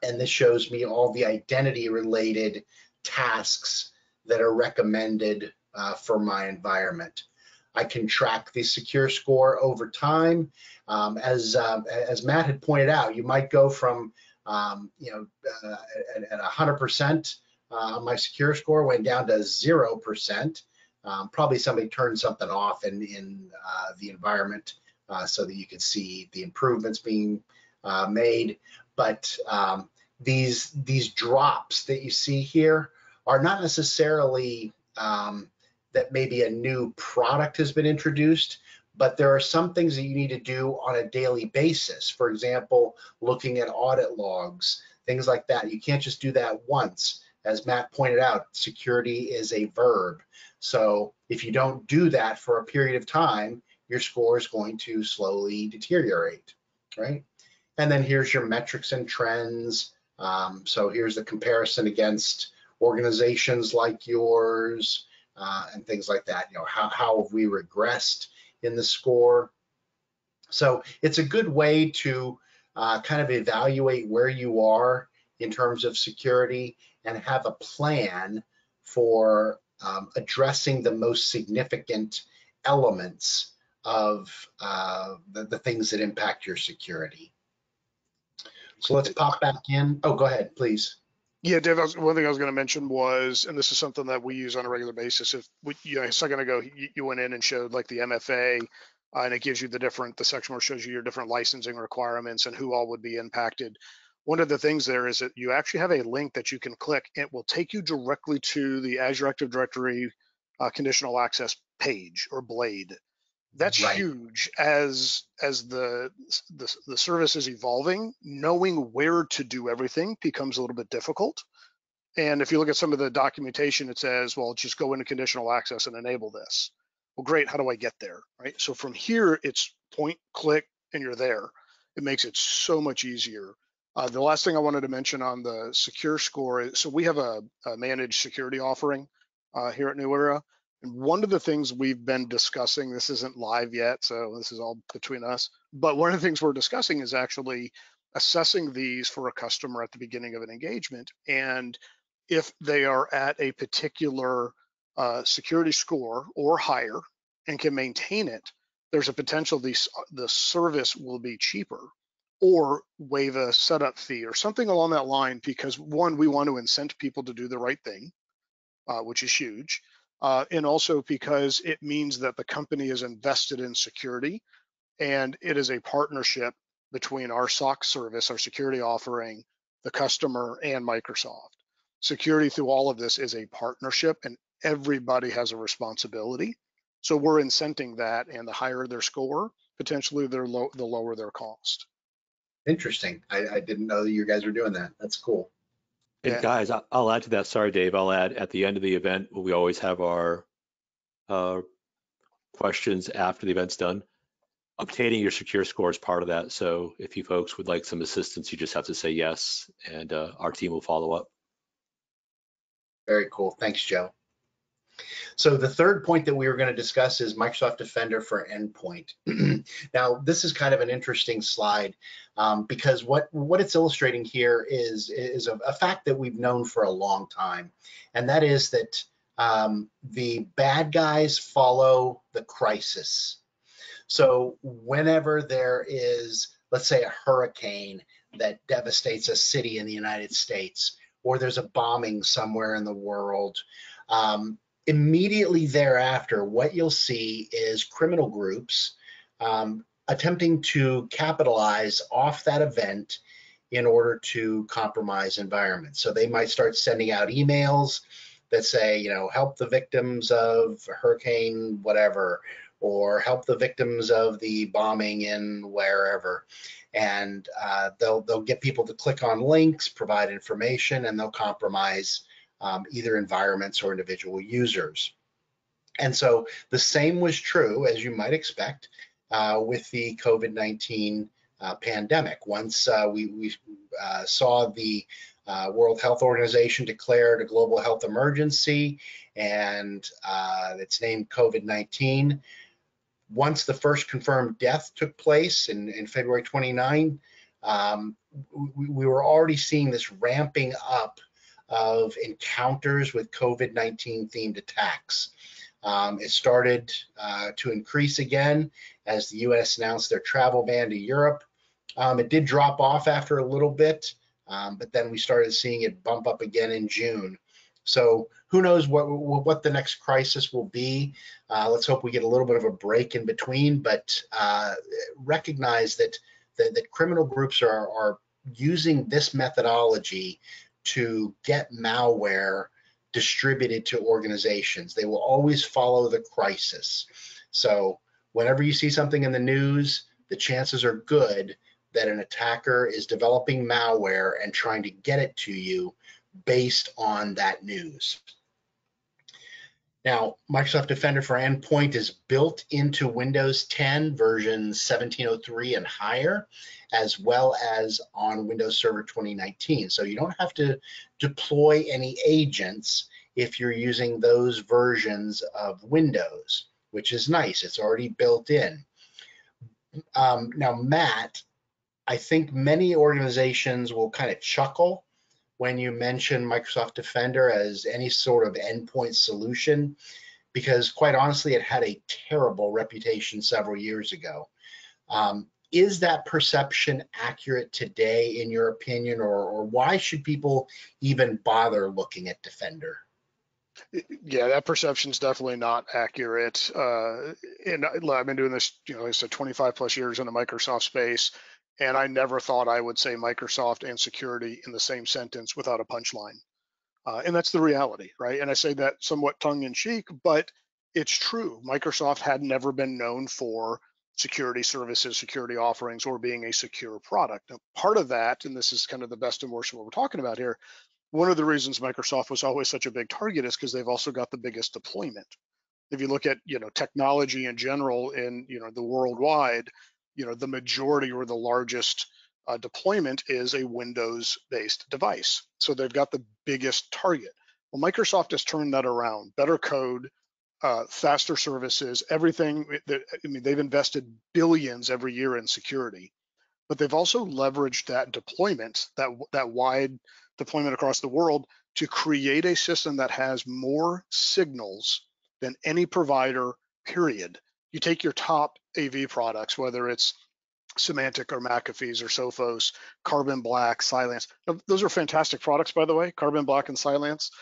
and this shows me all the identity related tasks that are recommended uh, for my environment. I can track the secure score over time. Um, as uh, as Matt had pointed out, you might go from um, you know uh, at, 100% uh, my secure score went down to zero percent. Um, probably somebody turned something off in in uh, the environment uh, so that you could see the improvements being uh, made. But um, these these drops that you see here are not necessarily um, that maybe a new product has been introduced, but there are some things that you need to do on a daily basis. For example, looking at audit logs, things like that. You can't just do that once. As Matt pointed out, security is a verb. So if you don't do that for a period of time, your score is going to slowly deteriorate, right? And then here's your metrics and trends. Um, so here's the comparison against organizations like yours, uh, and things like that. You know, how, how have we regressed in the score? So it's a good way to uh, kind of evaluate where you are in terms of security and have a plan for um, addressing the most significant elements of uh, the, the things that impact your security. So let's pop back in. Oh, go ahead, please. Yeah, Dave, one thing I was going to mention was, and this is something that we use on a regular basis. If we, you know, a second ago, you, you went in and showed like the MFA, uh, and it gives you the different, the section where it shows you your different licensing requirements and who all would be impacted. One of the things there is that you actually have a link that you can click. It will take you directly to the Azure Active Directory uh, conditional access page or blade that's right. huge as as the, the the service is evolving knowing where to do everything becomes a little bit difficult. And if you look at some of the documentation it says well just go into conditional access and enable this. Well great how do i get there right? So from here it's point click and you're there. It makes it so much easier. Uh, the last thing i wanted to mention on the secure score is so we have a, a managed security offering uh, here at new era one of the things we've been discussing, this isn't live yet, so this is all between us, but one of the things we're discussing is actually assessing these for a customer at the beginning of an engagement. And if they are at a particular uh, security score or higher and can maintain it, there's a potential the, the service will be cheaper or waive a setup fee or something along that line because one, we want to incent people to do the right thing, uh, which is huge uh, and also because it means that the company is invested in security and it is a partnership between our SOC service, our security offering, the customer, and Microsoft. Security through all of this is a partnership and everybody has a responsibility. So we're incenting that and the higher their score, potentially they're low, the lower their cost. Interesting. I, I didn't know that you guys were doing that. That's cool. And guys, I'll add to that. Sorry, Dave. I'll add at the end of the event, we always have our uh, questions after the event's done. obtaining your secure score is part of that. So if you folks would like some assistance, you just have to say yes, and uh, our team will follow up. Very cool. Thanks, Joe. So the third point that we were going to discuss is Microsoft Defender for Endpoint. now, this is kind of an interesting slide um, because what, what it's illustrating here is, is a, a, fact that we've known for a long time, and that is that um, the bad guys follow the crisis. So whenever there is, let's say, a hurricane that devastates a city in the United States, or there's a bombing somewhere in the world, um, immediately thereafter, what you'll see is criminal groups um, attempting to capitalize off that event in order to compromise environments. So they might start sending out emails that say, you know, help the victims of hurricane whatever, or help the victims of the bombing in wherever. And uh, they'll they'll get people to click on links, provide information, and they'll compromise um, either environments or individual users. And so the same was true, as you might expect, uh, with the COVID-19 uh, pandemic. Once uh, we, we uh, saw the uh, World Health Organization declared a global health emergency and uh, it's named COVID-19. Once the first confirmed death took place in, in February 29, um, we, we, were already seeing this ramping up of encounters with COVID-19 themed attacks. Um, it started uh, to increase again as the US announced their travel ban to Europe. Um, it did drop off after a little bit, um, but then we started seeing it bump up again in June. So who knows what what the next crisis will be? Uh, let's hope we get a little bit of a break in between, but uh, recognize that, that, that criminal groups are, are using this methodology to get malware distributed to organizations. They will always follow the crisis. So whenever you see something in the news, the chances are good that an attacker is developing malware and trying to get it to you based on that news. Now, Microsoft Defender for Endpoint is built into Windows 10 version 1703 and higher, as well as on Windows Server 2019. So you don't have to deploy any agents if you're using those versions of Windows, which is nice. It's already built in. Um, now, Matt, I think many organizations will kind of chuckle when you mention Microsoft Defender as any sort of endpoint solution, because quite honestly, it had a terrible reputation several years ago. Um, is that perception accurate today, in your opinion, or, or why should people even bother looking at Defender? Yeah, that perception is definitely not accurate. Uh, and I've been doing this, you know, I said, 25 plus years in the Microsoft space. And I never thought I would say Microsoft and security in the same sentence without a punchline. Uh, and that's the reality, right? And I say that somewhat tongue in cheek, but it's true. Microsoft had never been known for security services, security offerings, or being a secure product. Now, part of that, and this is kind of the best and worst of what we're talking about here, one of the reasons Microsoft was always such a big target is because they've also got the biggest deployment. If you look at, you know, technology in general in, you know, the worldwide, you know, the majority or the largest uh, deployment is a Windows-based device. So they've got the biggest target. Well, Microsoft has turned that around. Better code, uh, faster services, everything. I mean, they've invested billions every year in security, but they've also leveraged that deployment, that that wide deployment across the world, to create a system that has more signals than any provider. Period you take your top AV products, whether it's Symantec or McAfee's or Sophos, Carbon Black, Cylance. Those are fantastic products, by the way, Carbon Black and Cylance.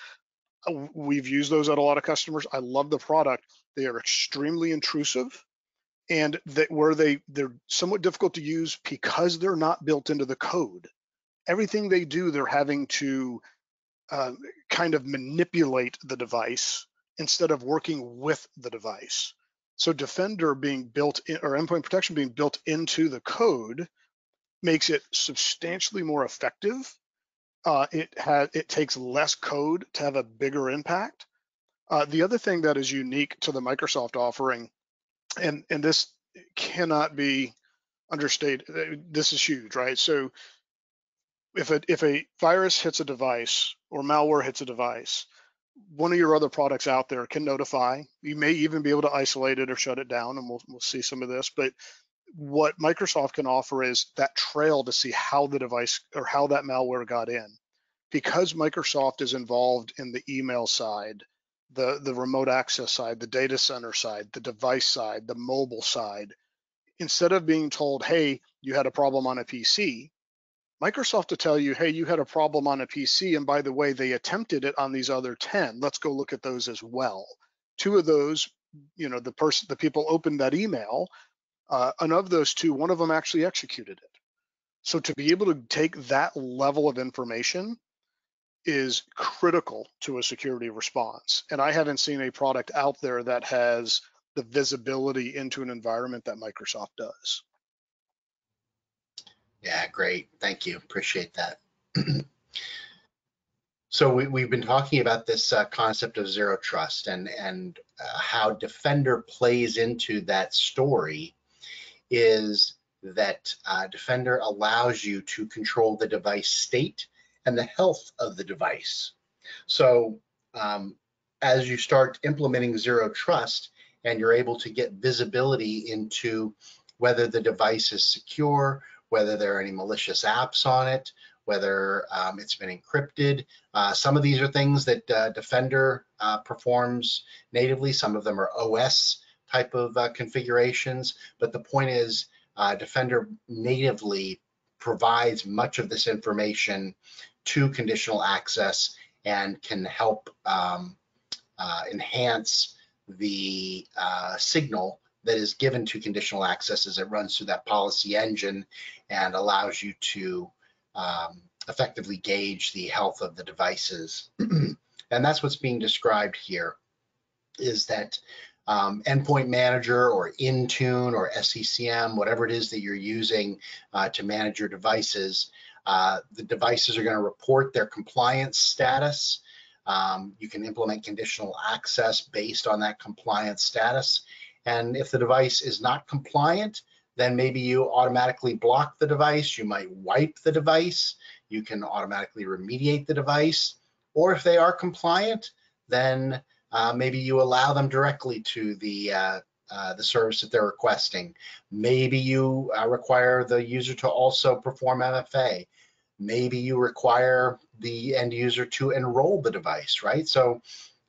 Uh, we've used those at a lot of customers. I love the product. They are extremely intrusive and that where they they're somewhat difficult to use because they're not built into the code. Everything they do, they're having to uh, kind of manipulate the device instead of working with the device. So Defender being built in, or endpoint protection being built into the code makes it substantially more effective. Uh, it has it takes less code to have a bigger impact. Uh, the other thing that is unique to the Microsoft offering, and and this cannot be understated. Uh, this is huge, right? So if a if a virus hits a device or malware hits a device, one of your other products out there can notify. You may even be able to isolate it or shut it down, and we'll we'll see some of this. But what Microsoft can offer is that trail to see how the device or how that malware got in. Because Microsoft is involved in the email side, the, the remote access side, the data center side, the device side, the mobile side, instead of being told, hey, you had a problem on a PC, Microsoft to tell you, hey, you had a problem on a PC, and by the way, they attempted it on these other 10. Let's go look at those as well. Two of those, you know, the person, the people opened that email, uh, and of those two, one of them actually executed it. So to be able to take that level of information is critical to a security response. And I haven't seen a product out there that has the visibility into an environment that Microsoft does. Yeah, great. Thank you. Appreciate that. so we, have been talking about this uh, concept of zero trust and, and uh, how Defender plays into that story is that uh, Defender allows you to control the device state and the health of the device. So um, as you start implementing zero trust and you're able to get visibility into whether the device is secure, whether there are any malicious apps on it, whether um, it's been encrypted. Uh, some of these are things that uh, Defender uh, performs natively. Some of them are OS type of uh, configurations. But the point is, uh, Defender natively provides much of this information to conditional access and can help um, uh, enhance the signal that is given to conditional access as it runs through that policy engine and allows you to um, effectively gauge the health of the devices. and that's what's being described here is that um, endpoint manager or Intune or SCCM, whatever it is that you're using uh, to manage your devices, uh, the devices are going to report their compliance status. Um, you can implement conditional access based on that compliance status. And if the device is not compliant, then maybe you automatically block the device. You might wipe the device. You can automatically remediate the device. Or if they are compliant, then uh, maybe you allow them directly to the uh, uh, the service that they're requesting. Maybe you uh, require the user to also perform MFA. Maybe you require the end user to enroll the device, right? So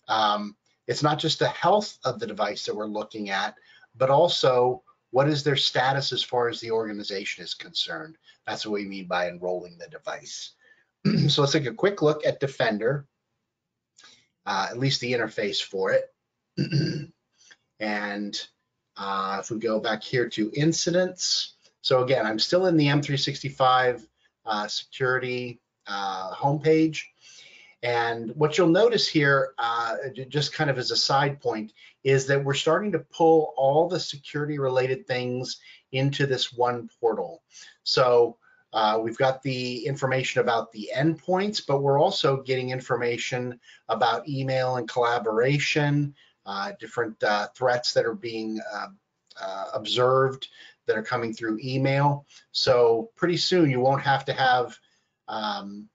um, it's not just the health of the device that we're looking at, but also what is their status as far as the organization is concerned. That's what we mean by enrolling the device. so let's take a quick look at Defender, uh, at least the interface for it. and uh, if we go back here to incidents, so again, I'm still in the M365 uh, security uh, homepage. And what you'll notice here, uh, just kind of as a side point, is that we're starting to pull all the security related things into this one portal. So uh, we've got the information about the endpoints, but we're also getting information about email and collaboration, uh, different uh, threats that are being uh, uh, observed that are coming through email. So pretty soon you won't have to have um,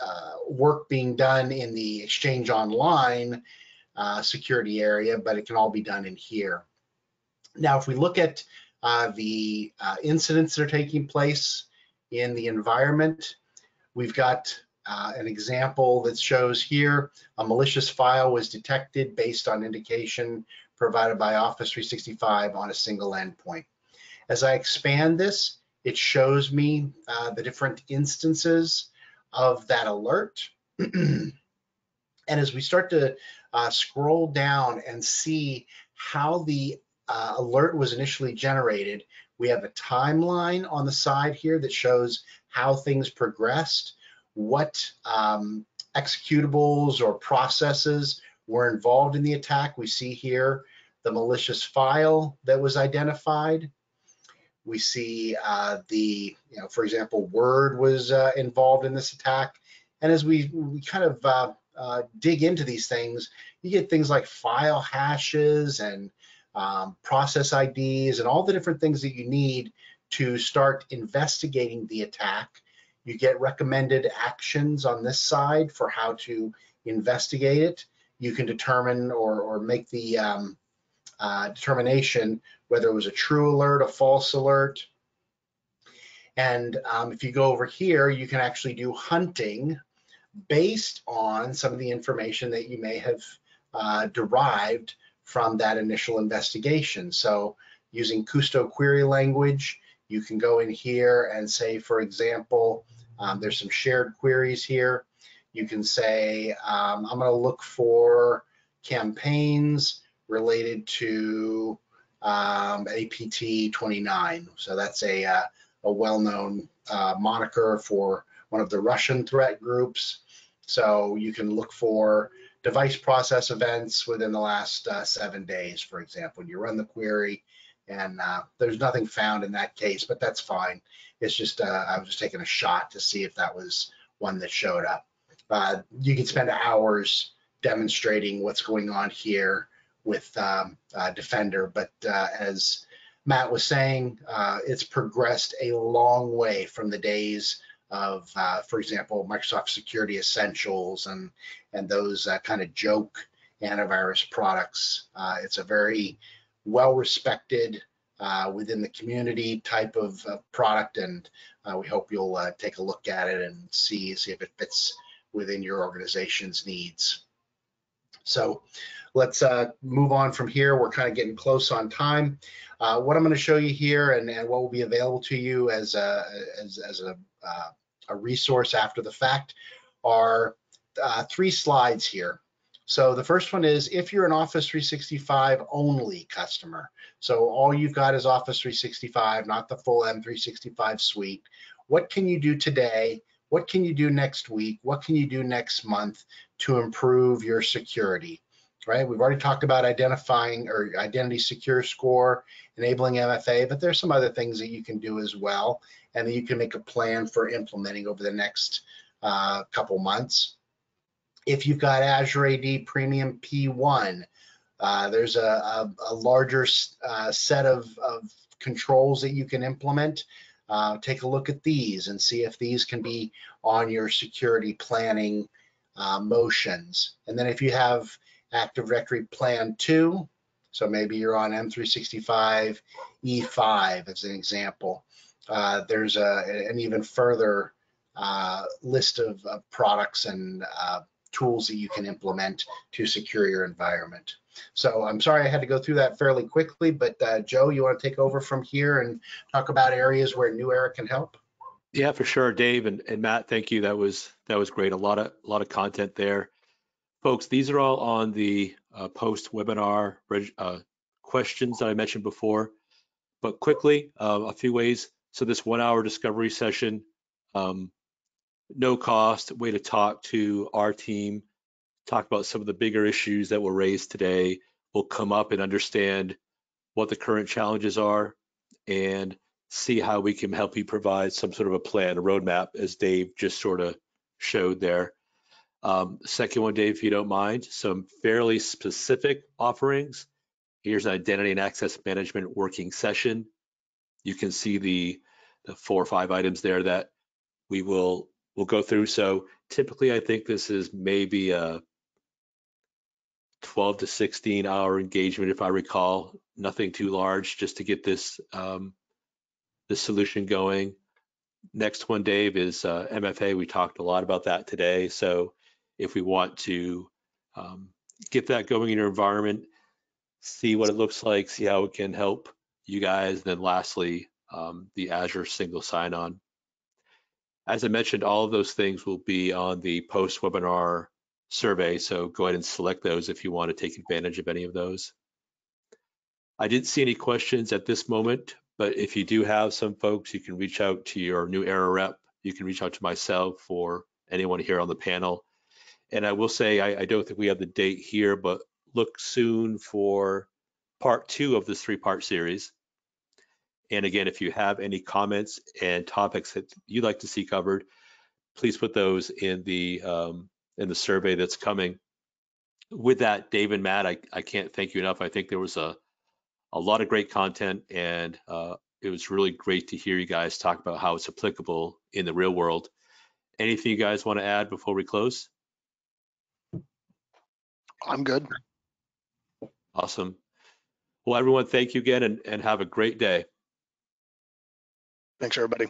uh, work being done in the Exchange Online uh, security area, but it can all be done in here. Now, if we look at uh, the uh, incidents that are taking place in the environment, we've got uh, an example that shows here a malicious file was detected based on indication provided by Office 365 on a single endpoint. As I expand this, it shows me uh, the different instances of that alert. and as we start to uh, scroll down and see how the uh, alert was initially generated, we have a timeline on the side here that shows how things progressed, what um, executables or processes were involved in the attack. We see here the malicious file that was identified. We see uh, the, you know, for example, Word was uh, involved in this attack. And as we, we kind of uh, uh dig into these things, you get things like file hashes and um, process IDs, and all the different things that you need to start investigating the attack. You get recommended actions on this side for how to investigate it. You can determine or, or make the um, uh, determination whether it was a true alert, a false alert. And um, if you go over here, you can actually do hunting based on some of the information that you may have uh, derived from that initial investigation. So using Kusto query language, you can go in here and say, for example, um, there's some shared queries here. You can say, um, I'm going to look for campaigns related to um, APT 29. So that's a, uh, a well-known uh, moniker for one of the Russian threat groups. So you can look for device process events within the last uh, seven days, for example. when You run the query and uh, there's nothing found in that case, but that's fine. It's just, uh, I was just taking a shot to see if that was one that showed up. Uh, you can spend hours demonstrating what's going on here with um, uh, Defender, but uh, as Matt was saying, it's progressed a long way from the days of, uh, for example, Microsoft Security Essentials and and those uh, kind of joke antivirus products. Uh, it's a very well respected uh, within the community type of product, and uh, we hope you'll uh, take a look at it and see see if it fits within your organization's needs. So let's uh, move on from here. We're kind of getting close on time. Uh, what I'm going to show you here and, and, what will be available to you as a, as, as a uh, a resource after the fact are uh, three slides here. So the first one is if you're an Office 365 only customer, so all you've got is Office 365, not the full M365 suite, what can you do today? What can you do next week? What can you do next month to improve your security? Right, we've already talked about identifying or identity secure score, enabling MFA, but there's some other things that you can do as well and you can make a plan for implementing over the next uh, couple months. If you've got Azure AD Premium P1, uh, there's a, a, a larger uh, set of, of, controls that you can implement. Uh, take a look at these and see if these can be on your security planning uh, motions. And then if you have Active Directory Plan 2, so maybe you're on M365 E5 as an example, uh, there's a, an even further uh, list of, of, products and uh, tools that you can implement to secure your environment. So I'm sorry I had to go through that fairly quickly, but uh, Joe, you want to take over from here and talk about areas where New Era can help? Yeah, for sure, Dave and, and Matt. Thank you. That was that was great. A lot of a lot of content there, folks. These are all on the uh, post webinar uh, questions that I mentioned before. But quickly, a few ways so this one hour discovery session, um, no cost, way to talk to our team, talk about some of the bigger issues that were raised today. We'll come up and understand what the current challenges are and see how we can help you provide some sort of a plan, a roadmap, as Dave just sort of showed there. Um, second one, Dave, if you don't mind, some fairly specific offerings. Here's an identity and access management working session you can see the, the four or five items there that we will will go through. So typically, I think this is maybe a 12 to 16 hour engagement, if I recall. Nothing too large, just to get this um, this solution going. Next one, Dave, is uh, MFA. We talked a lot about that today. So if we want to um, get that going in your environment, see what it looks like, see how it can help you guys. And then lastly, um, the Azure single sign-on. As I mentioned, all of those things will be on the post-webinar survey, so go ahead and select those if you want to take advantage of any of those. I didn't see any questions at this moment, but if you do have some folks, you can reach out to your New Era rep. You can reach out to myself or anyone here on the panel. And I will say, I, I don't think we have the date here, but look soon for part two of this three-part series. And again, if you have any comments and topics that you'd like to see covered, please put those in the um, in the survey that's coming. With that, Dave and Matt, I, I can't thank you enough. I think there was a, a lot of great content, and uh, it was really great to hear you guys talk about how it's applicable in the real world. Anything you guys want to add before we close? I'm good. Awesome. Well, everyone, thank you again and, and have a great day. Thanks, everybody.